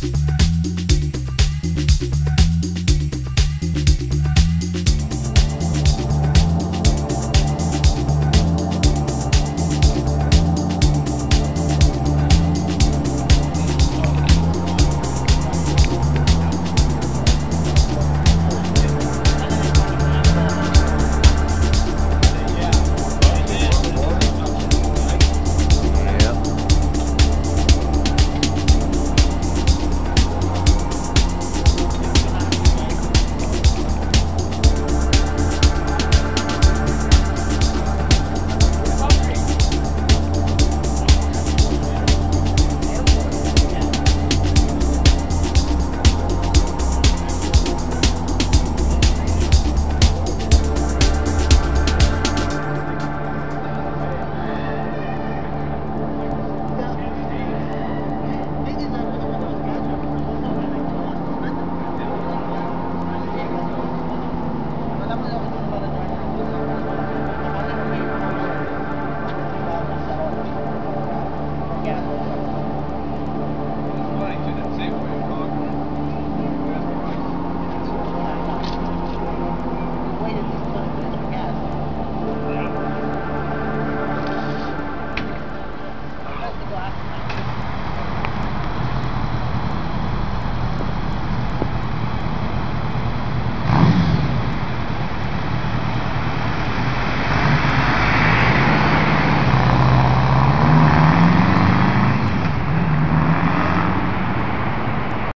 Bye. black.